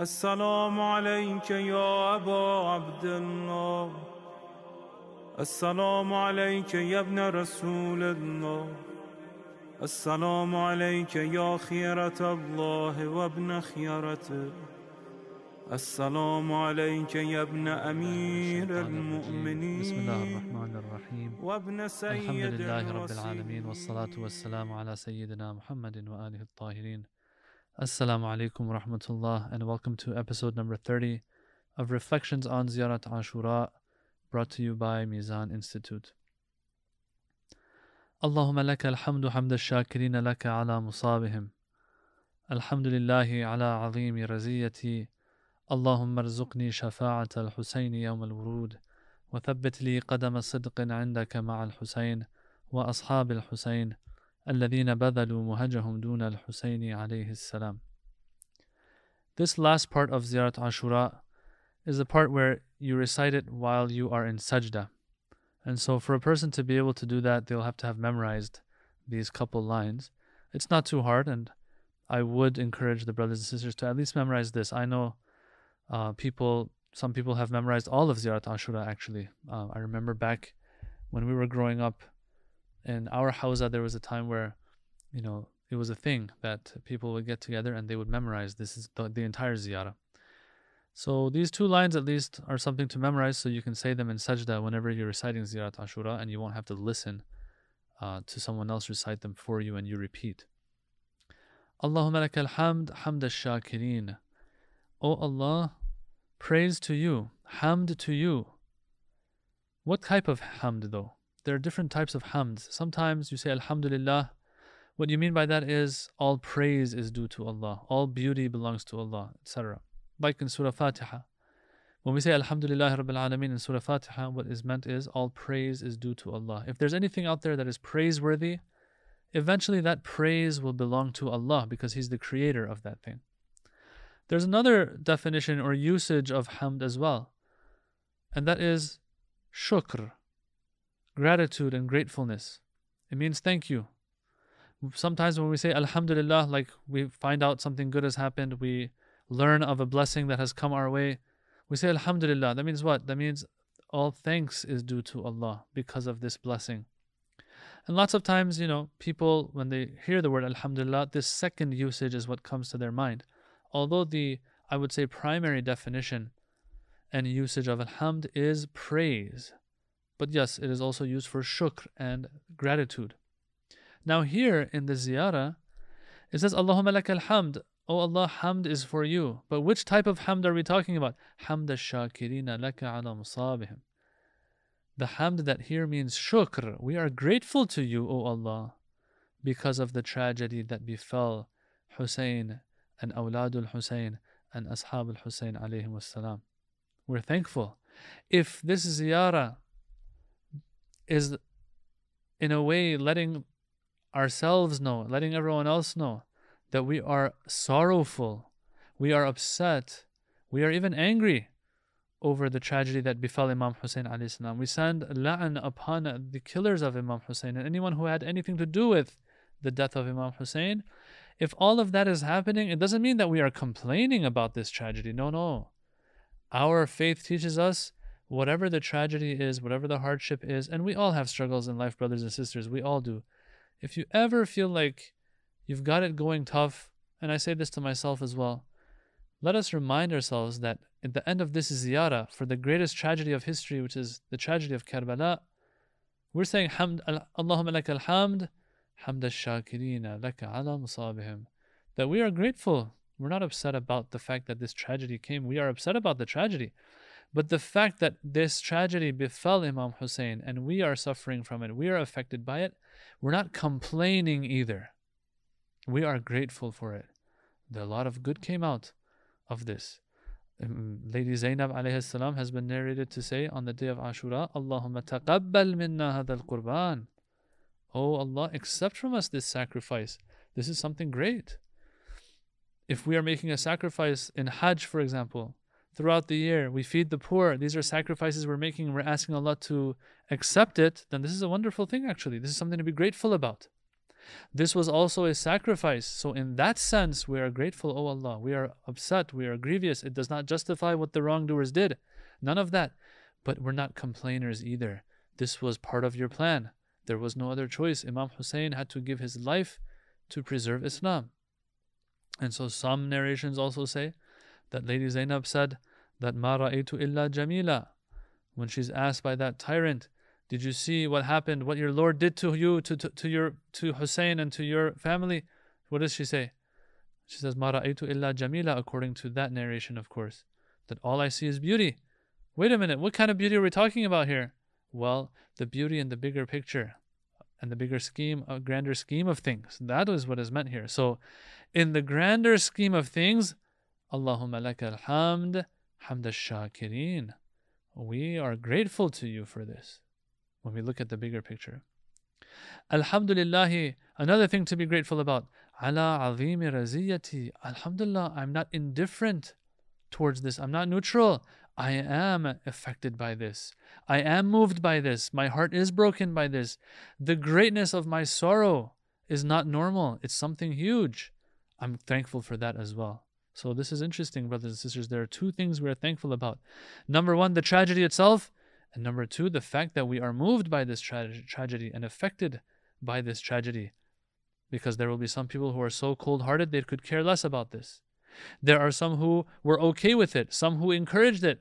السلام عليك يا أبا عبد الله. السلام عليك يا ابن رسول الله. السلام عليك يا خيرة الله وابن خيرته. السلام عليك يا ابن أمير المؤمنين. بسم الله الرحمن الرحيم. وابن سيد الحمد لله رب العالمين. والصلاة والسلام على سيدنا محمد وآله الطاهرين. Assalamu alaikum wa rahmatullah and welcome to episode number 30 of Reflections on Ziyarat Ashura brought to you by Mizan Institute. اللهم لك الحمد حمد الشاكرين لك على مصابهم الحمد لله على عظيم رزيتي اللهم ارزقني شفاعة الحسين يوم الورود وثبت لي قدم صدق عندك مع الحسين وأصحاب الحسين الذين بذلوا مهجهم دون الحسين عليه السلام This last part of Ziyarat Ashura is the part where you recite it while you are in sajda. And so for a person to be able to do that, they'll have to have memorized these couple lines. It's not too hard, and I would encourage the brothers and sisters to at least memorize this. I know uh, people, some people have memorized all of Ziyarat Ashura actually. Uh, I remember back when we were growing up in our hausa, there was a time where, you know, it was a thing that people would get together and they would memorize this is the, the entire ziyarah. So these two lines at least are something to memorize, so you can say them in sajda whenever you're reciting ziyarat ashura, and you won't have to listen uh, to someone else recite them for you, and you repeat. Allahumma lakal hamd hamd ash-shakirin. O Allah, praise to you, hamd to you. What type of hamd though? There are different types of hamd. Sometimes you say Alhamdulillah. What you mean by that is all praise is due to Allah, all beauty belongs to Allah, etc. Like in Surah Fatiha. When we say Alhamdulillah Rabbil Alameen in Surah Fatiha, what is meant is all praise is due to Allah. If there's anything out there that is praiseworthy, eventually that praise will belong to Allah because He's the creator of that thing. There's another definition or usage of hamd as well, and that is shukr gratitude and gratefulness. It means thank you. Sometimes when we say Alhamdulillah, like we find out something good has happened, we learn of a blessing that has come our way, we say Alhamdulillah. That means what? That means all thanks is due to Allah because of this blessing. And lots of times, you know, people, when they hear the word Alhamdulillah, this second usage is what comes to their mind. Although the, I would say, primary definition and usage of Alhamd is praise. But yes, it is also used for shukr and gratitude. Now here in the ziyarah, it says Allahumma lak hamd. Oh Allah, hamd is for you. But which type of hamd are we talking about? Hamd ash-shakirina laka ala musabihim. The hamd that here means shukr. We are grateful to you, O Allah, because of the tragedy that befell Hussein and Awladul Hussein and Ashab al Hussein alayhim wassalam. We're thankful. If this ziyarah is in a way letting ourselves know, letting everyone else know that we are sorrowful, we are upset, we are even angry over the tragedy that befell Imam Hussein alayhi salam. We send la'an upon the killers of Imam Hussein and anyone who had anything to do with the death of Imam Hussein. If all of that is happening, it doesn't mean that we are complaining about this tragedy. No, no. Our faith teaches us whatever the tragedy is, whatever the hardship is, and we all have struggles in life, brothers and sisters, we all do. If you ever feel like you've got it going tough, and I say this to myself as well, let us remind ourselves that at the end of this ziyarah, for the greatest tragedy of history, which is the tragedy of Karbala, we're saying, Allahumma laka alhamd, hamd al-shakirina laka ala musabihim. That we are grateful. We're not upset about the fact that this tragedy came. We are upset about the tragedy. But the fact that this tragedy befell Imam Hussein and we are suffering from it, we are affected by it, we're not complaining either. We are grateful for it. A lot of good came out of this. Um, Lady Zainab alayhi salam has been narrated to say on the day of Ashura, Allahumma taqabbal minna hadal qurban. Oh Allah, accept from us this sacrifice. This is something great. If we are making a sacrifice in Hajj, for example, throughout the year. We feed the poor. These are sacrifices we're making we're asking Allah to accept it. Then this is a wonderful thing, actually. This is something to be grateful about. This was also a sacrifice. So, in that sense, we are grateful, O Allah. We are upset, we are grievous. It does not justify what the wrongdoers did. None of that. But we're not complainers either. This was part of your plan. There was no other choice. Imam Hussein had to give his life to preserve Islam. And so some narrations also say that Lady Zainab said that Ma ra'aytu illa jamila. When she's asked by that tyrant, did you see what happened, what your Lord did to you, to, to, to your to Hussein and to your family? What does she say? She says, Ma ra'aytu illa jamila, according to that narration, of course. That all I see is beauty. Wait a minute, what kind of beauty are we talking about here? Well, the beauty in the bigger picture and the bigger scheme, a grander scheme of things. That is what is meant here. So, in the grander scheme of things, Allahumma laka alhamd, hamd shakirin. We are grateful to you for this when we look at the bigger picture. Alhamdulillah, another thing to be grateful about. Ala azimi raziyati. Alhamdulillah, I'm not indifferent towards this. I'm not neutral. I am affected by this. I am moved by this. My heart is broken by this. The greatness of my sorrow is not normal, it's something huge. I'm thankful for that as well. So, this is interesting, brothers and sisters. There are two things we are thankful about. Number one, the tragedy itself. And number two, the fact that we are moved by this tra- tragedy and affected by this tragedy. Because there will be some people who are so cold hearted they could care less about this. There are some who were okay with it, some who encouraged it,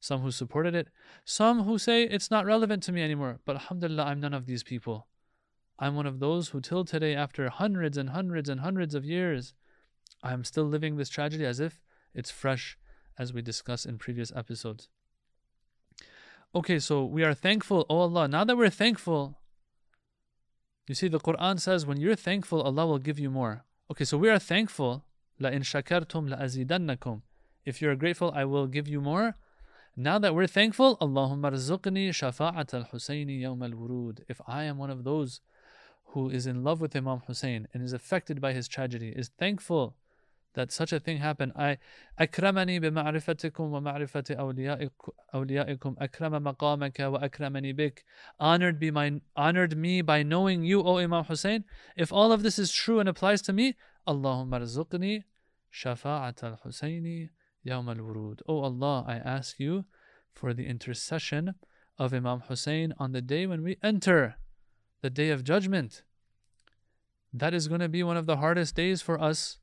some who supported it, some who say it's not relevant to me anymore. But Alhamdulillah, I'm none of these people. I'm one of those who, till today, after hundreds and hundreds and hundreds of years, I'm still living this tragedy as if it's fresh, as we discussed in previous episodes. Okay, so we are thankful, oh Allah. Now that we're thankful, you see, the Quran says when you're thankful, Allah will give you more. Okay, so we are thankful. La in shakartum la azidannakum. If you're grateful, I will give you more. Now that we're thankful, Allahumma rzuqni shafa'at al-Husayni yawm al-wurud. If I am one of those who is in love with Imam Hussein and is affected by his tragedy, is thankful that such a thing happened. I أكرمني بمعرفتكم ومعرفة أوليائكم أكرم مقامك وأكرمني بك honored be my honored me by knowing you O Imam Hussein if all of this is true and applies to me اللهم ارزقني شفاعة الحسين يوم الورود Oh Allah I ask you for the intercession of Imam Hussein on the day when we enter the day of judgment that is going to be one of the hardest days for us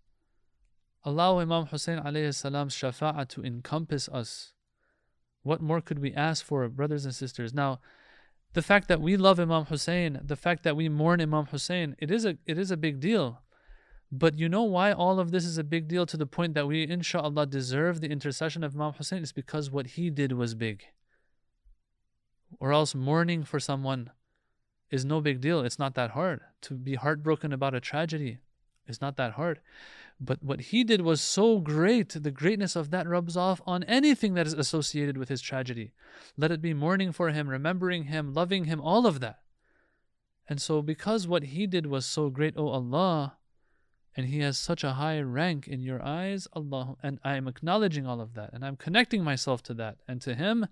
Allow Imam Hussein alayhi salam's shafa'ah to encompass us. What more could we ask for, brothers and sisters? Now, the fact that we love Imam Hussein, the fact that we mourn Imam Hussein, it is a it is a big deal. But you know why all of this is a big deal to the point that we, inshallah, deserve the intercession of Imam Hussein? It's because what he did was big. Or else mourning for someone is no big deal. It's not that hard. To be heartbroken about a tragedy is not that hard. But what he did was so great, the greatness of that rubs off on anything that is associated with his tragedy. Let it be mourning for him, remembering him, loving him, all of that. And so, because what he did was so great, O Allah, and he has such a high rank in your eyes, Allah, and I am acknowledging all of that, and I'm connecting myself to that and to him.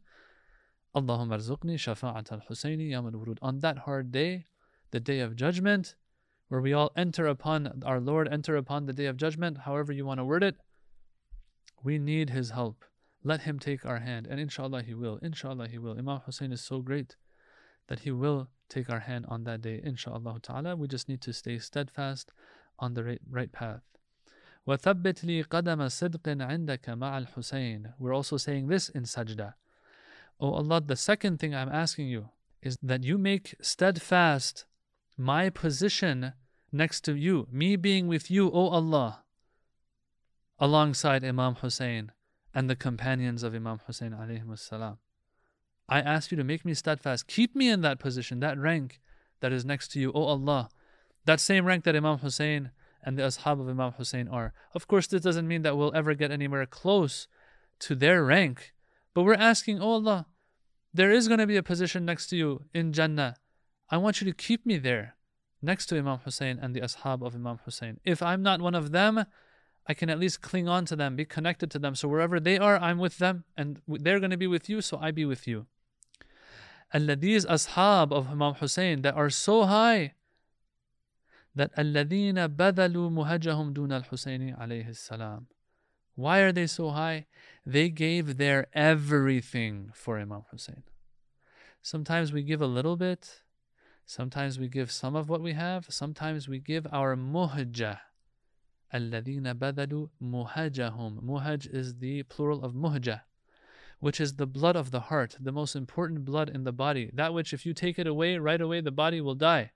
Allahumma arzuqni shafa'at al-Husayni yam al On that hard day, the day of judgment, where we all enter upon our Lord, enter upon the day of judgment, however you want to word it, we need His help. Let Him take our hand, and inshallah He will. Inshallah He will. Imam Hussein is so great that He will take our hand on that day, inshallah ta'ala. We just need to stay steadfast on the right, right path. وَثَبِّتْ لِي قَدَمَ صِدْقٍ عِنْدَكَ مَعَ الْحُسَيْنِ We're also saying this in sajda. Oh Allah, the second thing I'm asking you is that you make steadfast my position next to you, me being with you, O Allah, alongside Imam Hussein and the companions of Imam Hussein alayhi I ask you to make me steadfast. Keep me in that position, that rank that is next to you, O Allah. That same rank that Imam Hussein and the Ashab of Imam Hussein are. Of course, this doesn't mean that we'll ever get anywhere close to their rank, but we're asking, O Allah, there is going to be a position next to you in Jannah I want you to keep me there next to Imam Hussein and the Ashab of Imam Hussein. If I'm not one of them, I can at least cling on to them, be connected to them. So wherever they are, I'm with them, and they're going to be with you, so I be with you. And these ashab of Imam Hussein that are so high that الذين بذلوا مهجهم دون الحسين عليه السلام. Why are they so high? They gave their everything for Imam Hussein. Sometimes we give a little bit, sometimes we give some of what we have, sometimes we give our muhjah. الذين بذلوا مهجهم. Muhaj is the plural of muhjah, which is the blood of the heart, the most important blood in the body. That which, if you take it away, right away the body will die.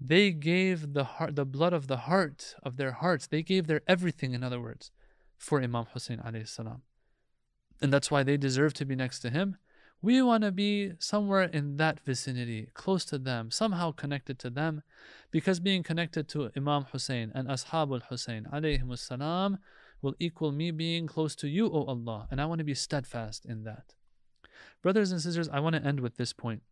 They gave the heart, the blood of the heart of their hearts. They gave their everything, in other words, for Imam Hussein alayhi salam. And that's why they deserve to be next to him. we want to be somewhere in that vicinity, close to them, somehow connected to them, because being connected to Imam Hussein and Ashabul Hussein alayhi salam will equal me being close to you, O Allah, and I want to be steadfast in that. Brothers and sisters, I want to end with this point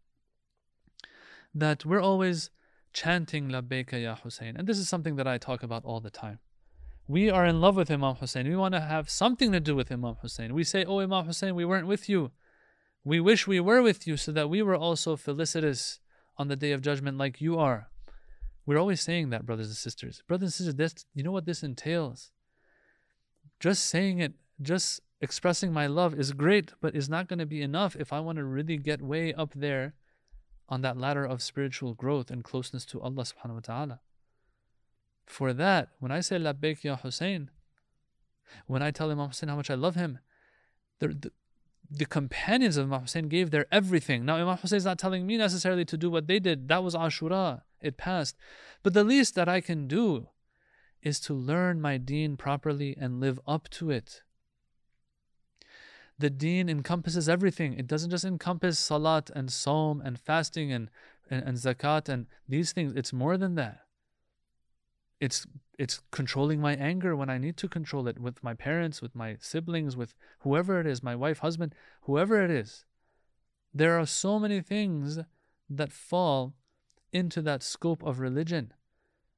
that we're always chanting Labbaika Ya Hussein. And this is something that I talk about all the time. We are in love with Imam Hussein. We want to have something to do with Imam Hussein. We say, Oh Imam Hussein, we weren't with you. We wish we were with you so that we were also felicitous on the day of judgment like you are. We're always saying that, brothers and sisters. Brothers and sisters, this, you know what this entails? Just saying it, just expressing my love is great, but is not going to be enough if I want to really get way up there on that ladder of spiritual growth and closeness to Allah subhanahu wa ta'ala. For that, when I say Labbaik Ya Hussein, when I tell Imam Hussein how much I love him, the, the, the companions of Imam Hussein gave their everything. Now, Imam Hussein is not telling me necessarily to do what they did. That was Ashura. It passed. But the least that I can do is to learn my deen properly and live up to it the deen encompasses everything. It doesn't just encompass salat and saum and fasting and, and, and zakat and these things. It's more than that. It's it's controlling my anger when I need to control it with my parents, with my siblings, with whoever it is, my wife, husband, whoever it is. There are so many things that fall into that scope of religion.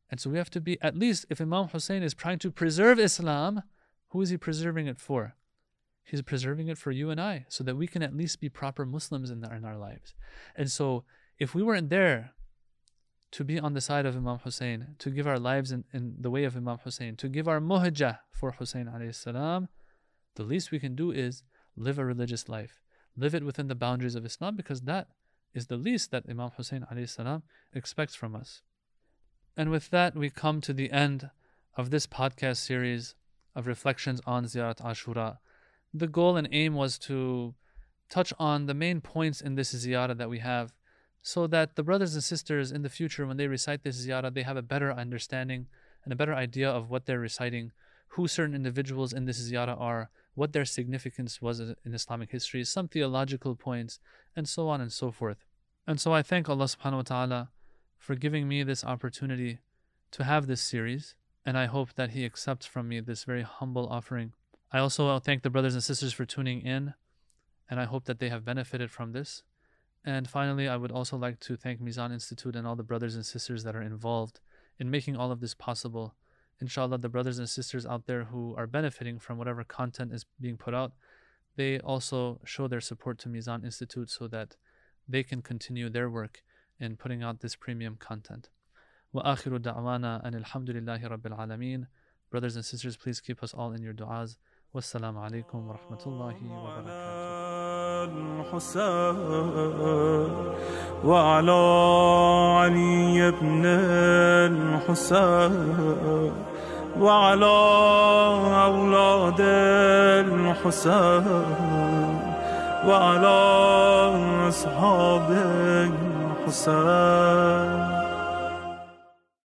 And so we have to be, at least if Imam Hussein is trying to preserve Islam, who is he preserving it for? He's preserving it for you and I so that we can at least be proper Muslims in, in our lives. And so, if we weren't there to be on the side of Imam Hussein, to give our lives in, in the way of Imam Hussein, to give our muhajjah for Hussein alayhi salam, the least we can do is live a religious life. Live it within the boundaries of Islam because that is the least that Imam Hussein alayhi salam expects from us. And with that, we come to the end of this podcast series of reflections on Ziyarat Ashura the goal and aim was to touch on the main points in this ziyarah that we have so that the brothers and sisters in the future when they recite this ziyarah they have a better understanding and a better idea of what they're reciting who certain individuals in this ziyarah are what their significance was in islamic history some theological points and so on and so forth and so i thank allah subhanahu wa ta'ala for giving me this opportunity to have this series and i hope that he accepts from me this very humble offering I also thank the brothers and sisters for tuning in, and I hope that they have benefited from this. And finally, I would also like to thank Mizan Institute and all the brothers and sisters that are involved in making all of this possible. Inshallah, the brothers and sisters out there who are benefiting from whatever content is being put out, they also show their support to Mizan Institute so that they can continue their work in putting out this premium content. وآخر دعوانا أن الحمد لله رب العالمين. Brothers and sisters, please keep us all in your du'as. والسلام عليكم ورحمة الله وبركاته الحسين وعلى علي بن الحسين وعلى أولاد الحسين وعلى أصحاب الحسين